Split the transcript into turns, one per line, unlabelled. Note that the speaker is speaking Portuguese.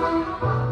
Música